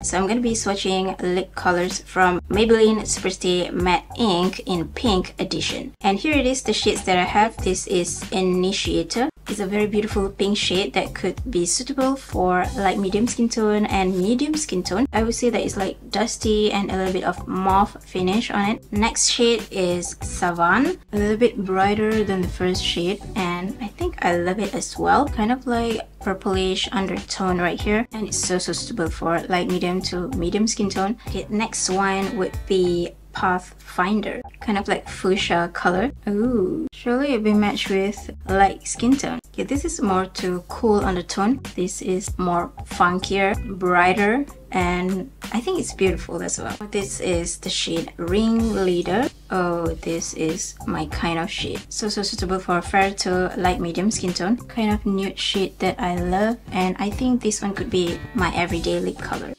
So I'm going to be swatching lip colors from Maybelline Superstay Matte Ink in Pink Edition. And here it is, the shades that I have. This is Initiator. It's a very beautiful pink shade that could be suitable for like medium skin tone and medium skin tone. I would say that it's like dusty and a little bit of mauve finish on it. Next shade is Savant, a little bit brighter than the first shade and I think I love it as well. Kind of like purplish undertone right here and it's so so suitable for light medium to medium skin tone. Okay, next one would be Pathfinder, kind of like fuchsia color. Ooh, surely it'll be matched with light skin tone. Okay, this is more to cool undertone. This is more funkier, brighter, and I think it's beautiful as well. This is the shade Ringleader. Oh, this is my kind of shade. So, so suitable for fair to light medium skin tone. Kind of nude shade that I love and I think this one could be my everyday lip color.